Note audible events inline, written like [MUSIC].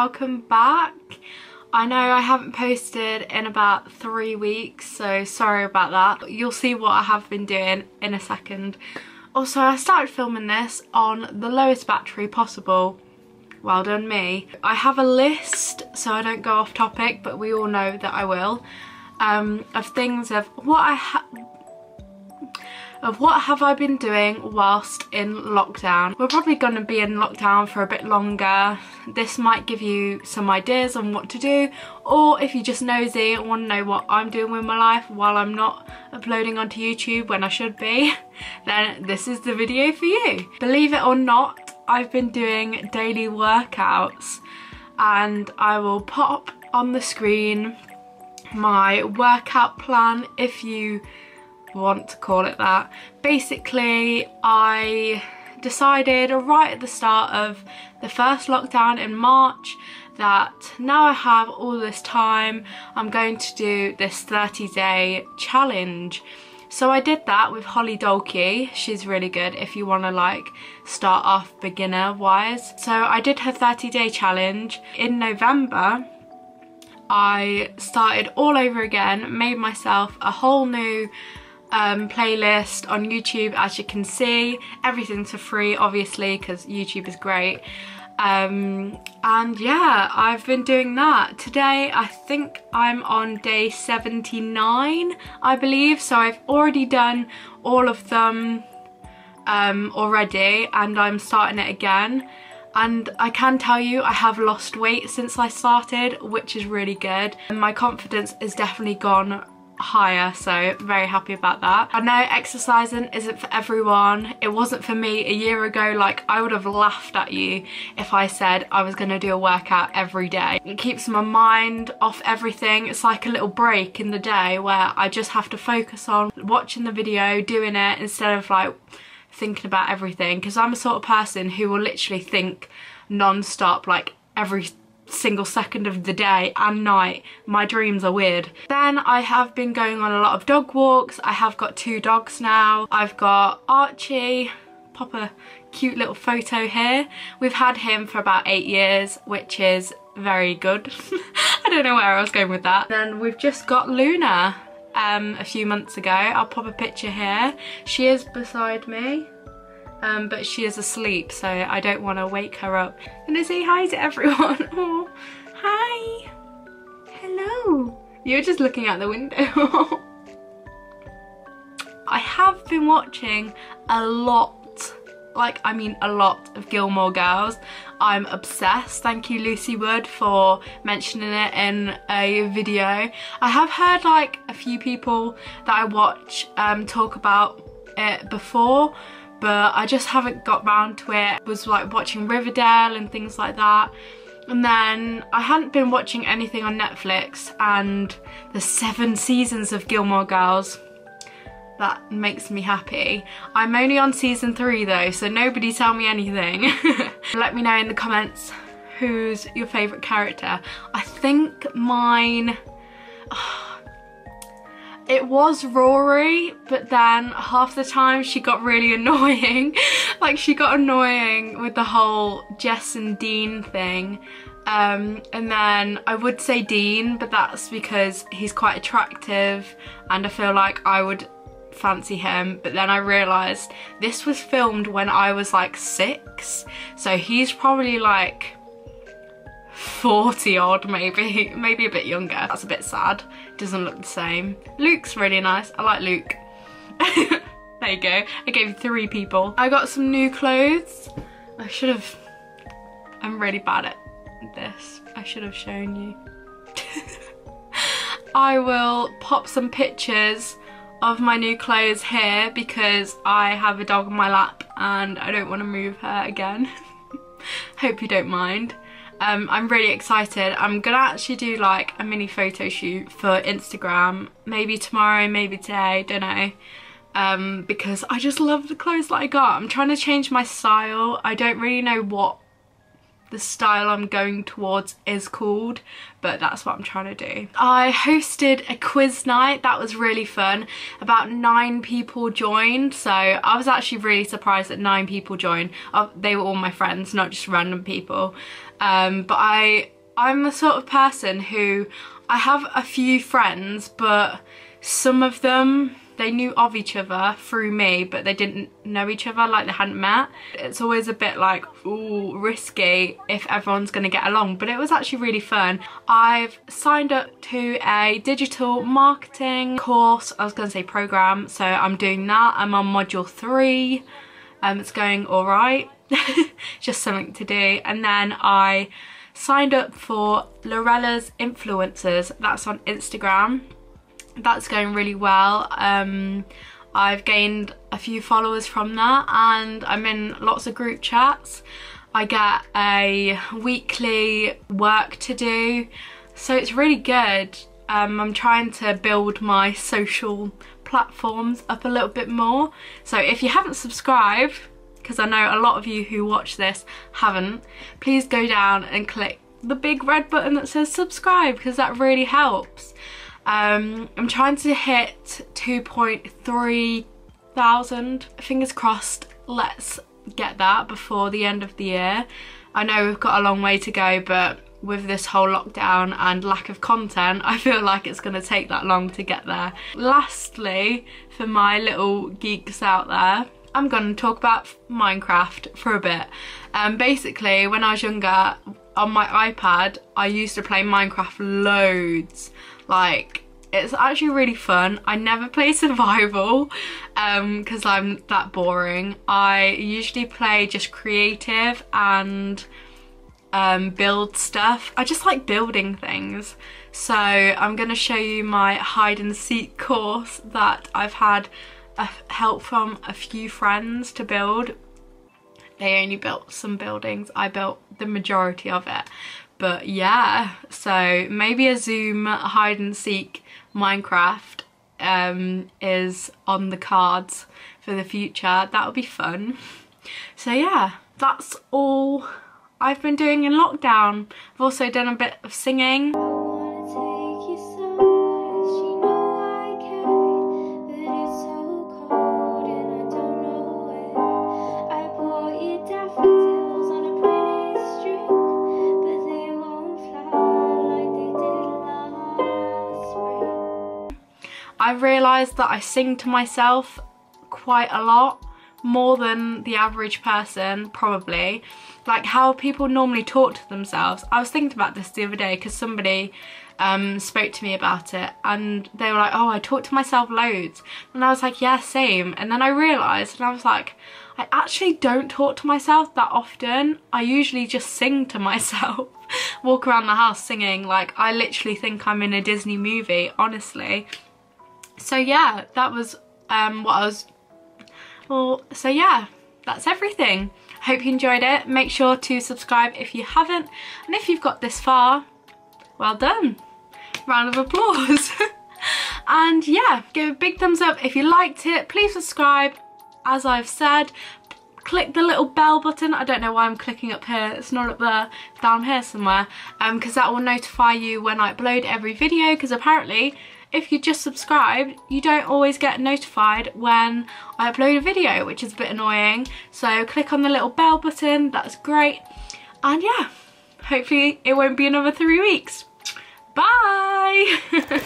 welcome back. I know I haven't posted in about three weeks, so sorry about that. You'll see what I have been doing in a second. Also, I started filming this on the lowest battery possible. Well done me. I have a list, so I don't go off topic, but we all know that I will, um, of things of what I have of what have I been doing whilst in lockdown. We're probably going to be in lockdown for a bit longer. This might give you some ideas on what to do or if you're just nosy and want to know what I'm doing with my life while I'm not uploading onto YouTube when I should be, [LAUGHS] then this is the video for you. Believe it or not, I've been doing daily workouts and I will pop on the screen my workout plan if you want to call it that. Basically, I decided right at the start of the first lockdown in March that now I have all this time, I'm going to do this 30 day challenge. So I did that with Holly Dolke. She's really good if you want to like start off beginner wise. So I did her 30 day challenge. In November, I started all over again, made myself a whole new um, playlist on YouTube as you can see. Everything's for free obviously because YouTube is great. Um, and yeah, I've been doing that. Today I think I'm on day 79 I believe so I've already done all of them um, already and I'm starting it again and I can tell you I have lost weight since I started which is really good and my confidence has definitely gone higher so very happy about that. I know exercising isn't for everyone. It wasn't for me a year ago like I would have laughed at you if I said I was going to do a workout every day. It keeps my mind off everything. It's like a little break in the day where I just have to focus on watching the video, doing it instead of like thinking about everything because I'm a sort of person who will literally think non-stop like every single second of the day and night. My dreams are weird. Then I have been going on a lot of dog walks. I have got two dogs now. I've got Archie, pop a cute little photo here. We've had him for about eight years, which is very good. [LAUGHS] I don't know where I was going with that. Then we've just got Luna um, a few months ago. I'll pop a picture here. She is beside me um, but she is asleep so I don't want to wake her up. And I say hi to everyone. [LAUGHS] oh, hi. Hello. You're just looking out the window. [LAUGHS] I have been watching a lot like I mean a lot of Gilmore Girls. I'm obsessed. Thank you Lucy Wood for mentioning it in a video. I have heard like a few people that I watch um, talk about it before but I just haven't got round to it. I was like watching Riverdale and things like that. And then I hadn't been watching anything on Netflix and the seven seasons of Gilmore Girls. That makes me happy. I'm only on season three though, so nobody tell me anything. [LAUGHS] Let me know in the comments who's your favourite character. I think mine... It was Rory, but then half the time she got really [LAUGHS] annoying. like she got annoying with the whole Jess and Dean thing. Um, and then I would say Dean, but that's because he's quite attractive and I feel like I would fancy him. But then I realised this was filmed when I was like six. So he's probably like 40 odd maybe, [LAUGHS] maybe a bit younger. That's a bit sad, doesn't look the same. Luke's really nice, I like Luke. [LAUGHS] there you go, I gave three people. I got some new clothes. I should have, I'm really bad at this. I should have shown you. [LAUGHS] I will pop some pictures of my new clothes here because I have a dog on my lap and I don't want to move her again. Hope you don't mind. Um, I'm really excited. I'm gonna actually do like a mini photo shoot for Instagram. Maybe tomorrow, maybe today, don't know. Um, because I just love the clothes that I got. I'm trying to change my style. I don't really know what the style I'm going towards is called but that's what I'm trying to do. I hosted a quiz night that was really fun. About nine people joined so I was actually really surprised that nine people joined. Oh, they were all my friends not just random people. Um, but I I'm the sort of person who I have a few friends but some of them they knew of each other through me but they didn't know each other like they hadn't met. It's always a bit like ooh risky if everyone's gonna get along but it was actually really fun. I've signed up to a digital marketing course I was gonna say program so I'm doing that. I'm on module three. Um, it's going all right. [LAUGHS] Just something to do. And then I signed up for Lorella's Influencers. That's on Instagram that's going really well. Um, I've gained a few followers from that and I'm in lots of group chats. I get a weekly work to do, so it's really good. Um, I'm trying to build my social platforms up a little bit more. So if you haven't subscribed, because I know a lot of you who watch this haven't, please go down and click the big red button that says subscribe because that really helps. Um, I'm trying to hit 2.3 thousand. Fingers crossed, let's get that before the end of the year. I know we've got a long way to go, but with this whole lockdown and lack of content, [LAUGHS] I feel like it's going to take that long to get there. Lastly, for my little geeks out there, I'm going to talk about Minecraft for a bit. Um, basically, when I was younger, on my iPad, I used to play Minecraft loads. Like, it's actually really fun. I never play [LAUGHS] survival because um, I'm that boring. I usually play just creative and um, build stuff. I just like building things. So I'm going to show you my hide and seek course that I've had help from a few friends to build. They only built some buildings. I built the majority of it but yeah so maybe a zoom hide and seek minecraft um, is on the cards for the future. That would be fun. So yeah that's all I've been doing in lockdown. I've also done a bit of singing I've realised that I sing to myself quite a lot more than the average person probably. Like how people normally talk to themselves. I was thinking about this the other day because somebody um, spoke to me about it and they were like oh I talk to myself loads. And I was like yeah same. And then I realised and I was like I actually don't talk to myself that often. I usually just sing to [LAUGHS] myself. Walk around the house singing. Like I literally think I'm in a Disney movie honestly so yeah, that was um, what I was, well, so yeah, that's everything. Hope you enjoyed it. Make sure to subscribe if you haven't. And if you've got this far, well done. Round of applause. [LAUGHS] and yeah, give a big thumbs up if you liked it. Please subscribe, as I've said. Click the little bell button. I don't know why I'm clicking up here. It's not up there, down here somewhere. Because um, that will notify you when I upload every video. Because apparently if you just subscribed, you don't always get notified when I upload a video, which is a bit annoying. So click on the little bell button, that's great. And yeah, hopefully it won't be another three weeks. Bye! [LAUGHS]